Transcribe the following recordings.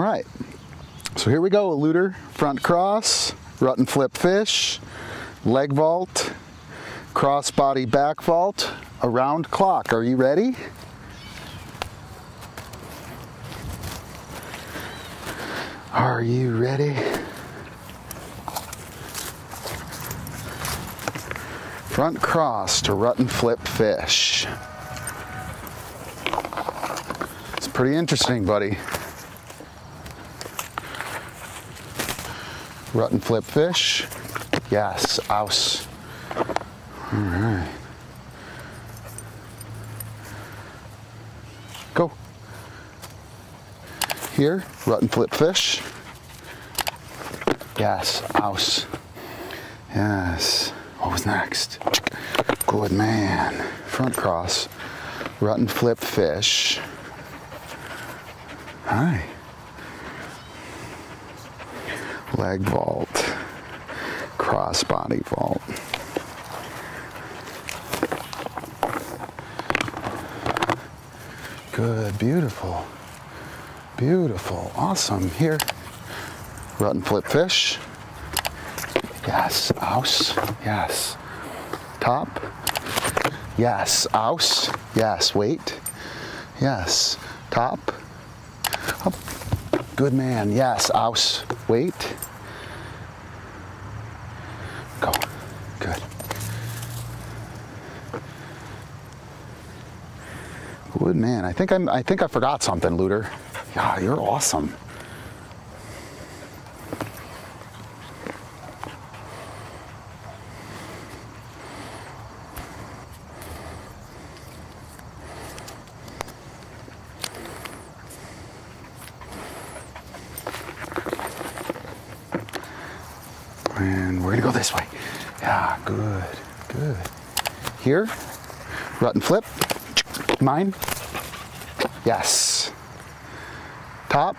All right. So here we go, eluder, front cross, rut and flip fish, leg vault, cross body back vault, around clock. Are you ready? Are you ready? Front cross to rut and flip fish. It's pretty interesting, buddy. Rut and flip fish. Yes, ouse. All right. Go. Here, rut and flip fish. Yes, ouse. Yes. What was next? Good man. Front cross. Rut and flip fish. Hi. Leg vault. Cross body vault. Good, beautiful. Beautiful, awesome. Here, rut and flip fish. Yes, ouse. Yes. Top. Yes, ouse. Yes, wait. Yes. Top. Up. Good man. Yes, ouse. Wait. Go. Good. Good man. I think I'm I think I forgot something, Luder. Yeah, you're awesome. And we're gonna go this way. Yeah, good, good. Here, rut and flip. Mine. Yes. Top.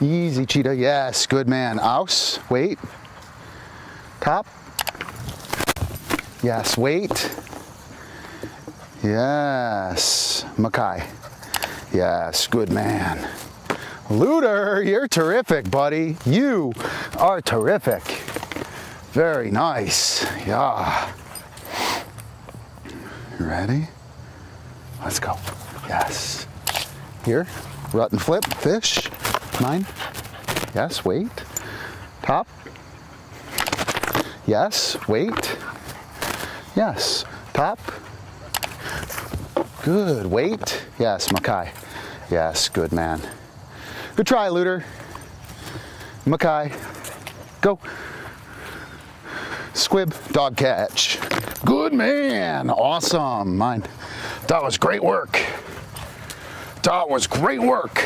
Easy, cheetah. Yes, good man. Ouse. Wait. Top. Yes, wait. Yes. Mackay. Yes, good man. Luder, you're terrific, buddy. You are terrific. Very nice. Yeah. Ready? Let's go. Yes. Here, rut and flip, fish. Mine. Yes, wait. Top. Yes, wait. Yes, top. Good, wait. Yes, Makai. Yes, good man. Good try, Looter. Makai, Go. Squib, dog catch. Good man. Awesome. Mine. That was great work. That was great work.